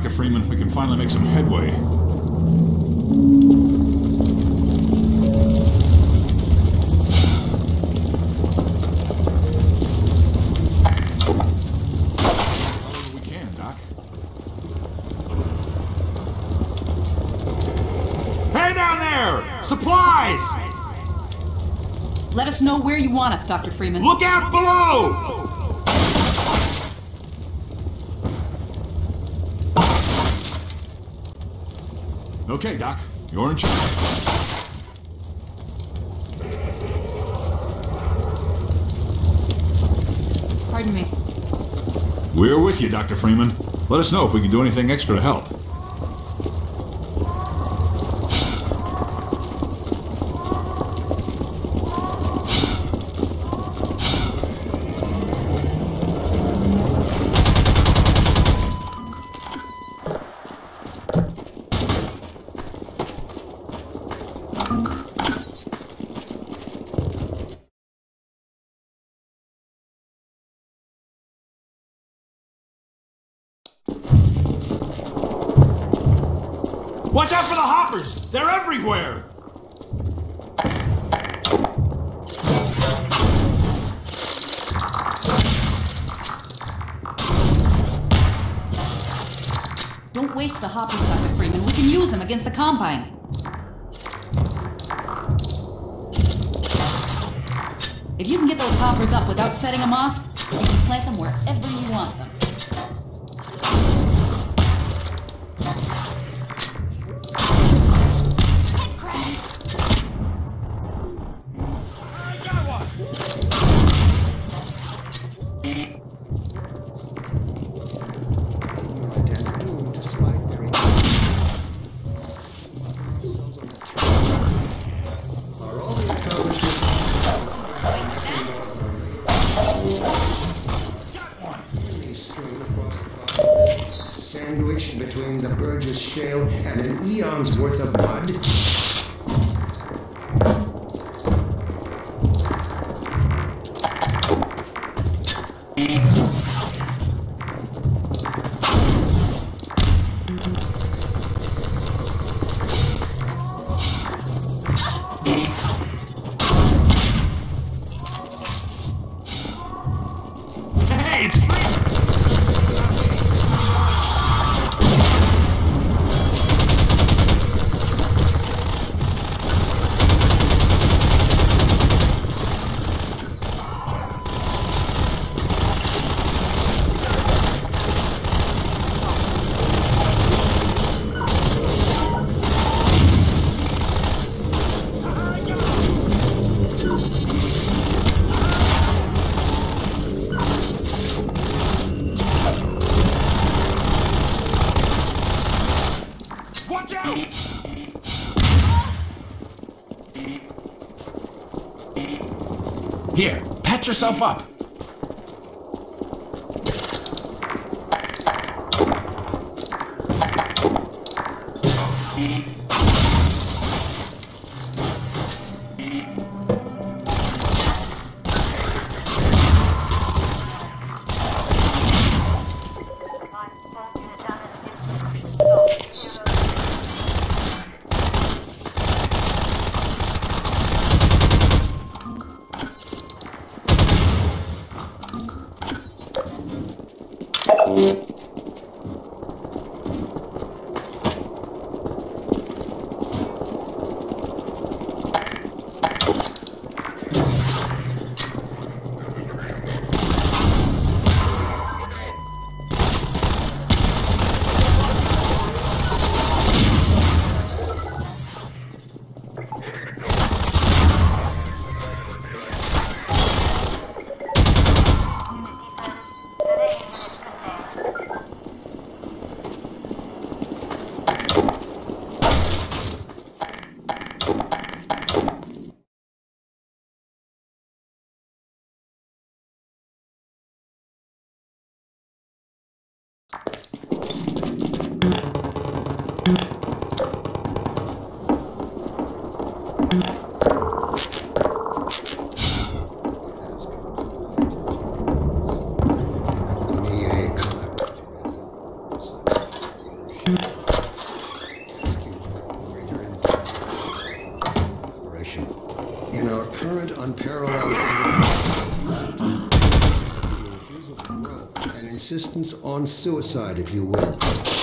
Dr. Freeman, we can finally make some headway. Oh, we can, Doc. Hey down there! Supplies! Let us know where you want us, Dr. Freeman. Look out below! Okay, Doc. You're in charge. Pardon me. We're with you, Dr. Freeman. Let us know if we can do anything extra to help. Against the Combine. pounds worth of yourself up. In our current unparalleled... and an insistence on suicide, if you will.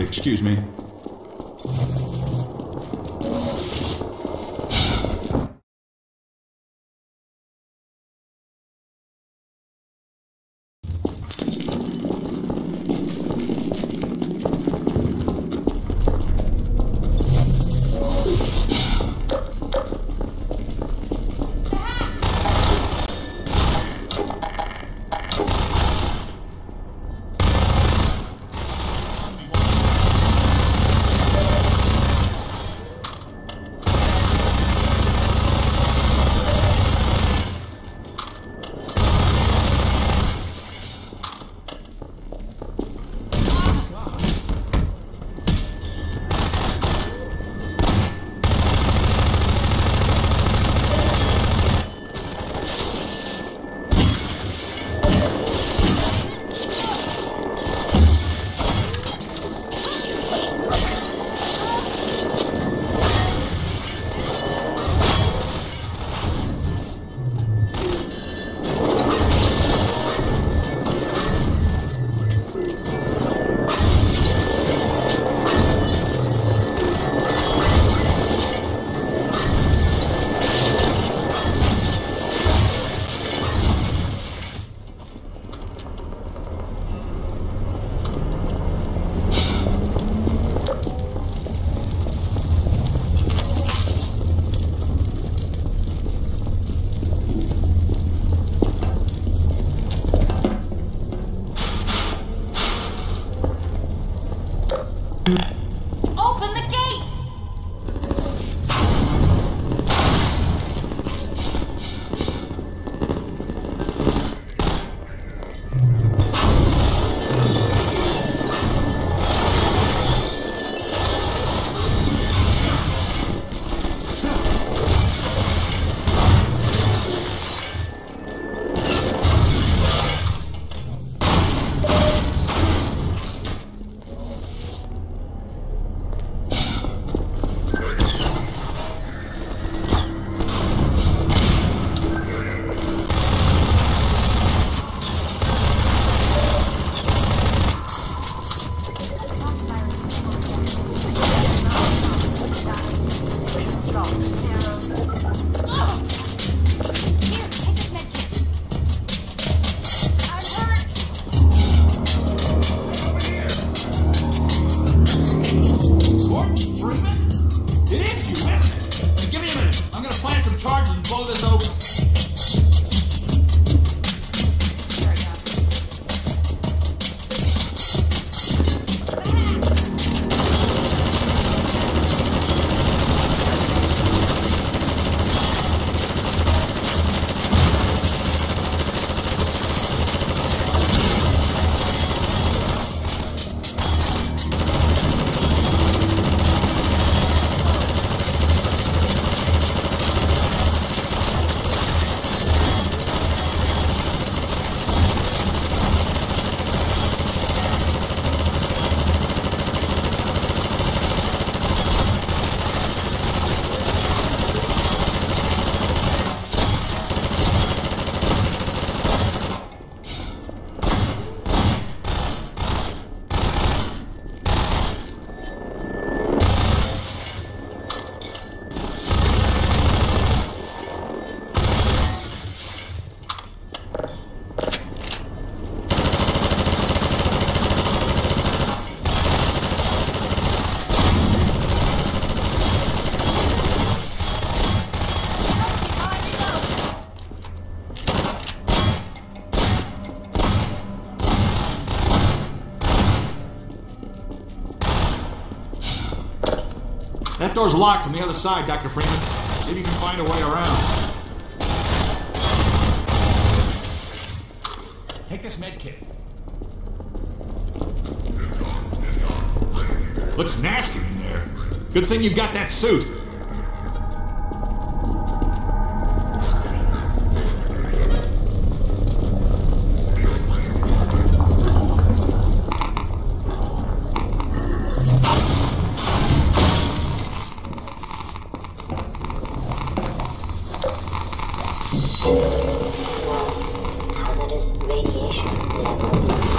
Excuse me. Door's locked from the other side, Dr. Freeman. Maybe you can find a way around. Take this med kit. Looks nasty in there. Good thing you got that suit. Hazardous radiation levels.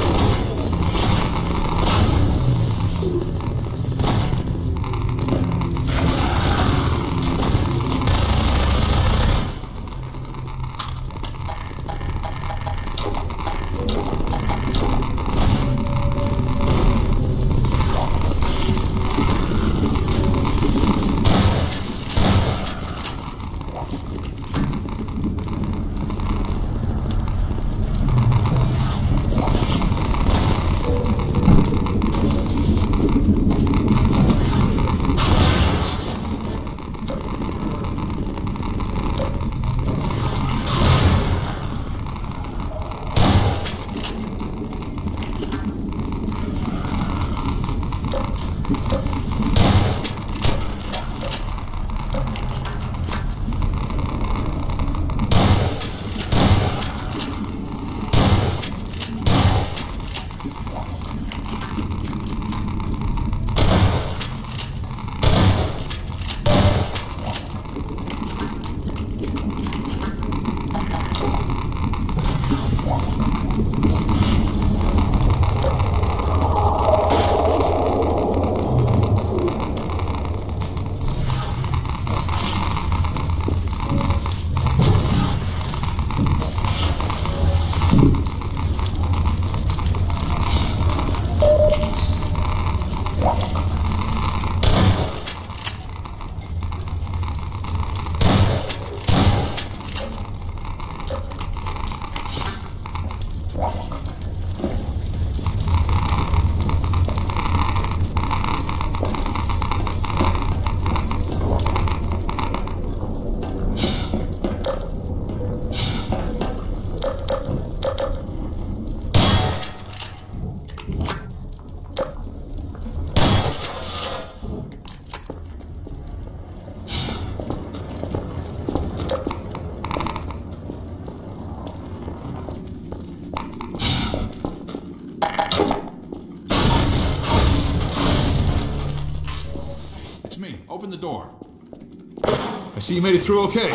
See you made it through okay.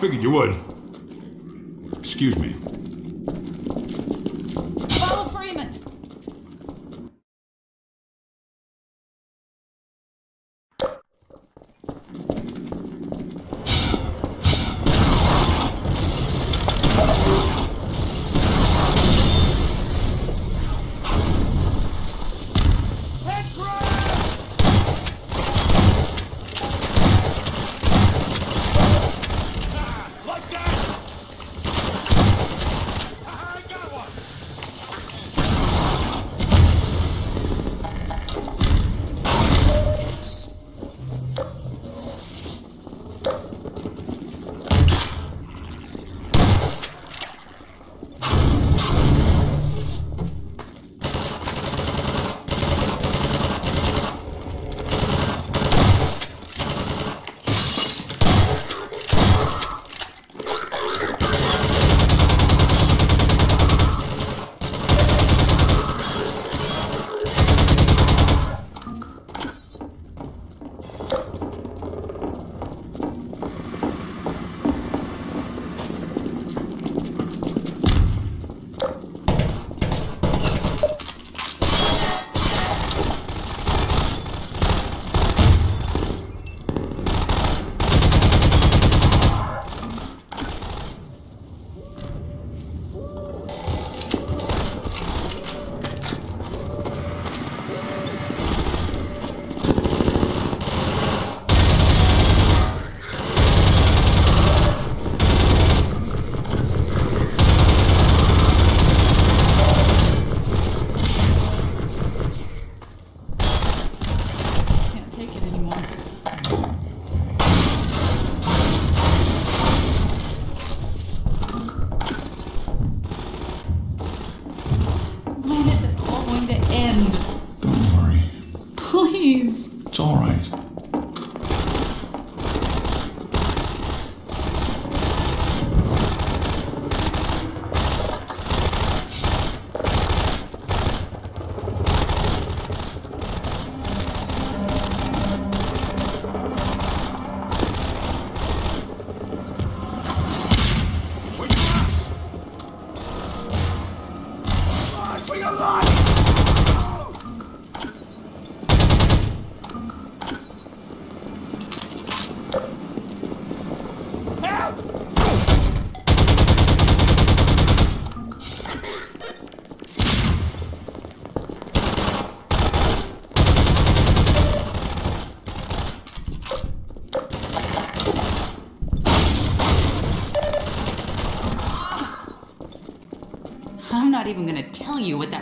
Figured you would. Excuse me.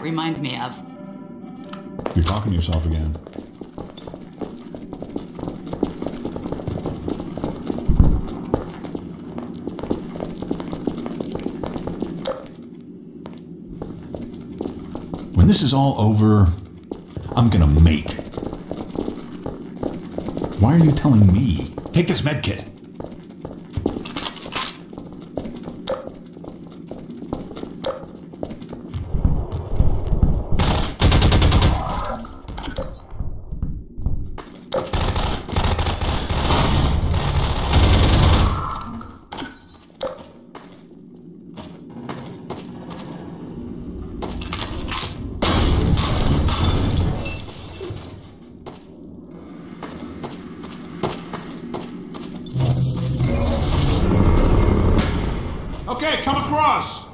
Reminds me of. You're talking to yourself again. When this is all over, I'm gonna mate. Why are you telling me? Take this med Okay, come across.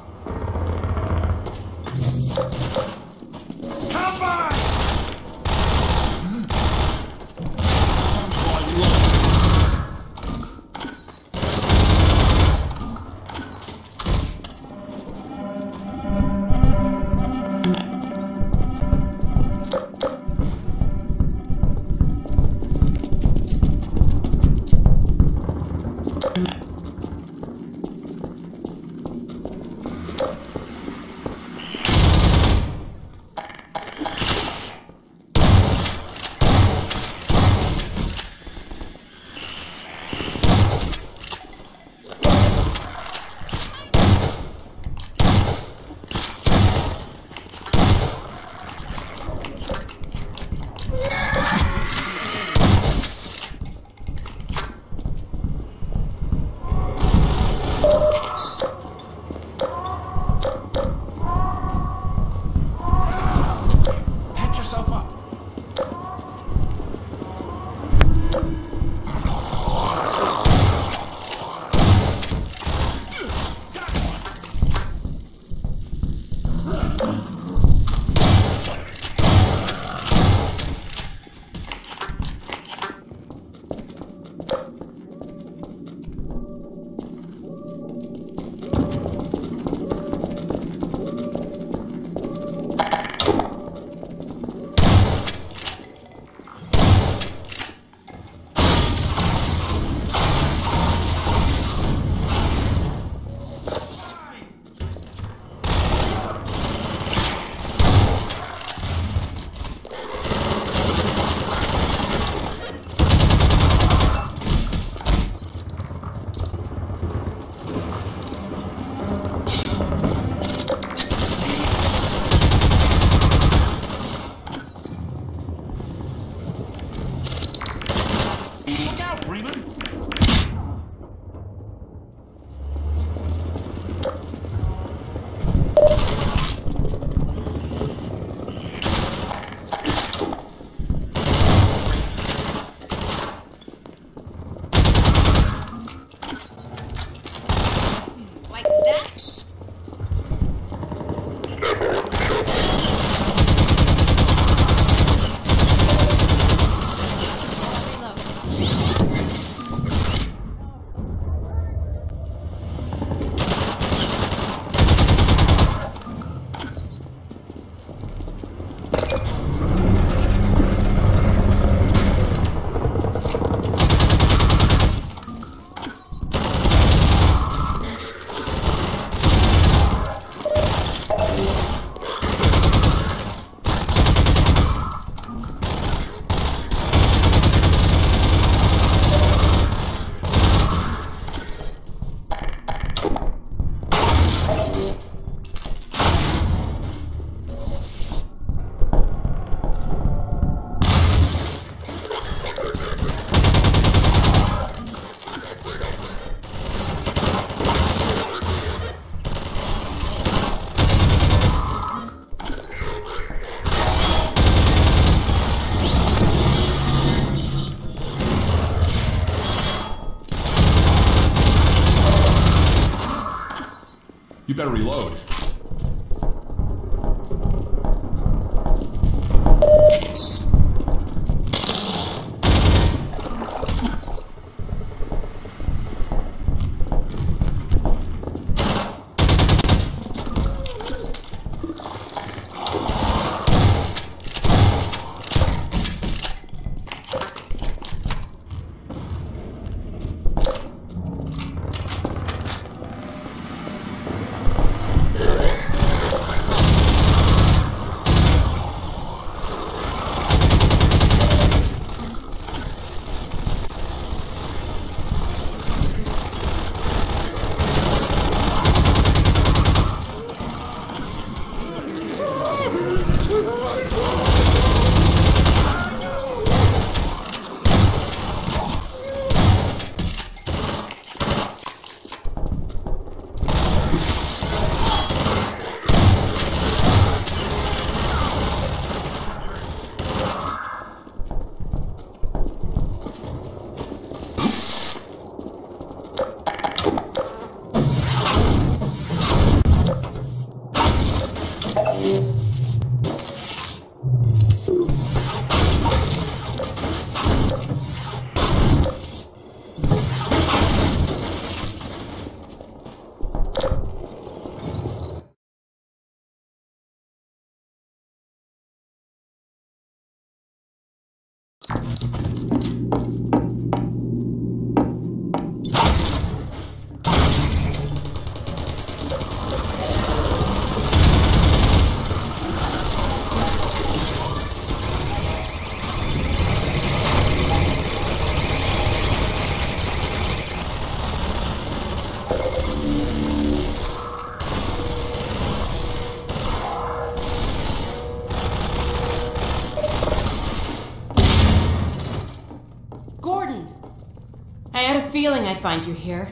Feeling I'd find you here.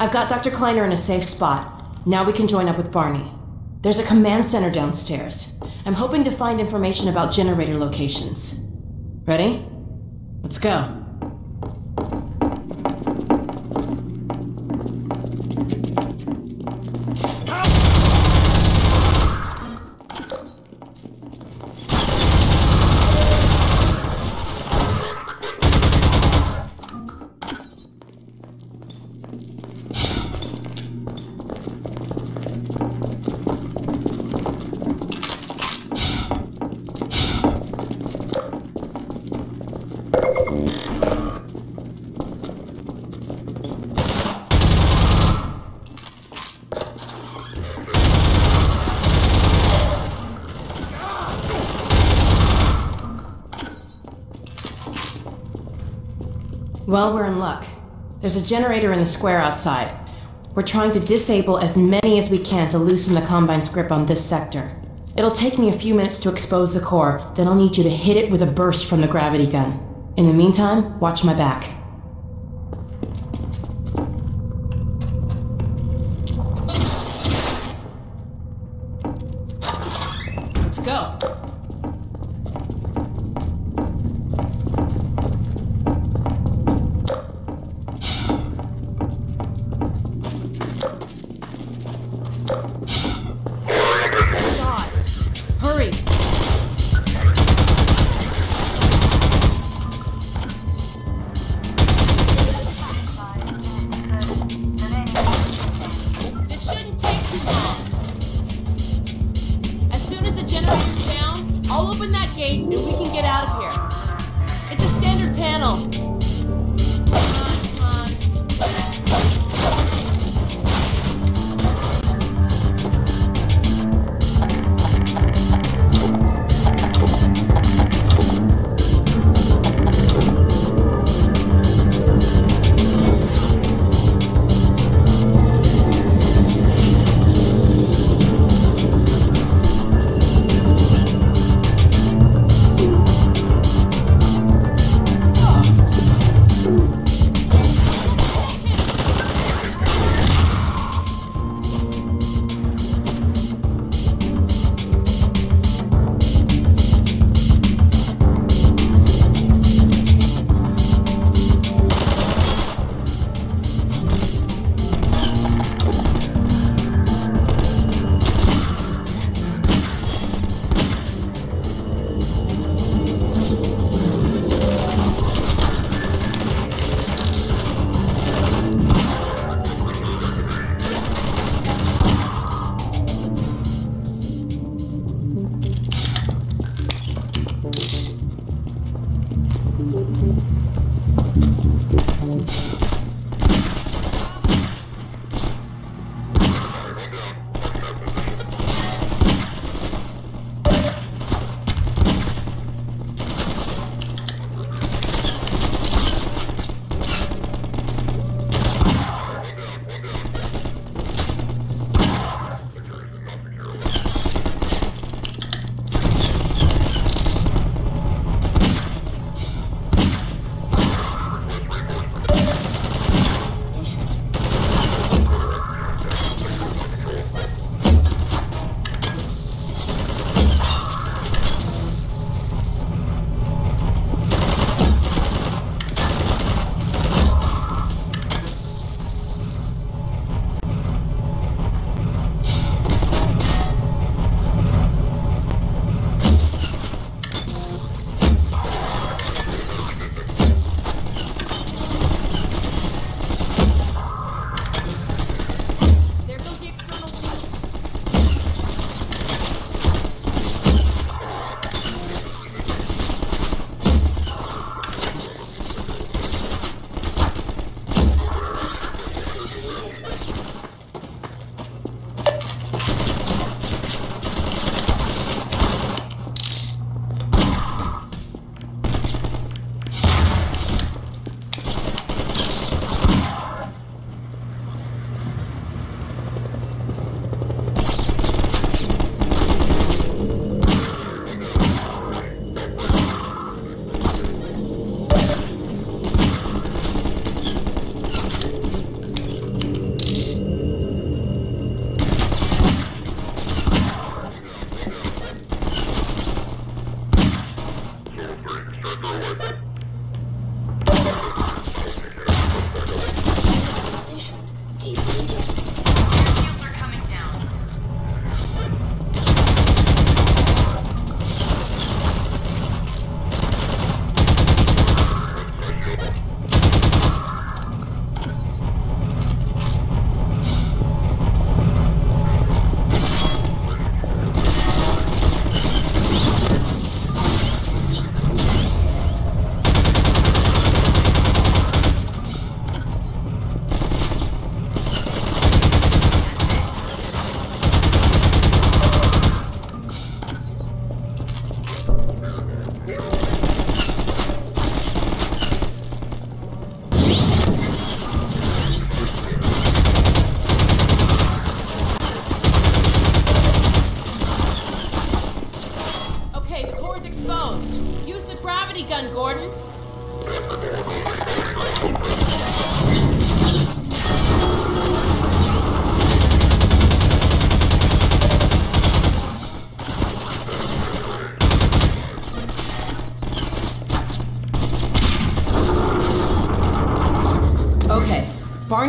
I've got Dr. Kleiner in a safe spot. Now we can join up with Barney. There's a command center downstairs. I'm hoping to find information about generator locations. Ready? Let's go. Well, we're in luck. There's a generator in the square outside. We're trying to disable as many as we can to loosen the Combine's grip on this sector. It'll take me a few minutes to expose the core, then I'll need you to hit it with a burst from the gravity gun. In the meantime, watch my back.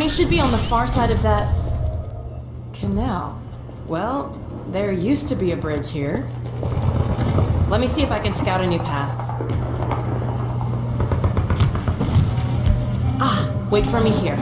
Barney should be on the far side of that canal. Well, there used to be a bridge here. Let me see if I can scout a new path. Ah, wait for me here.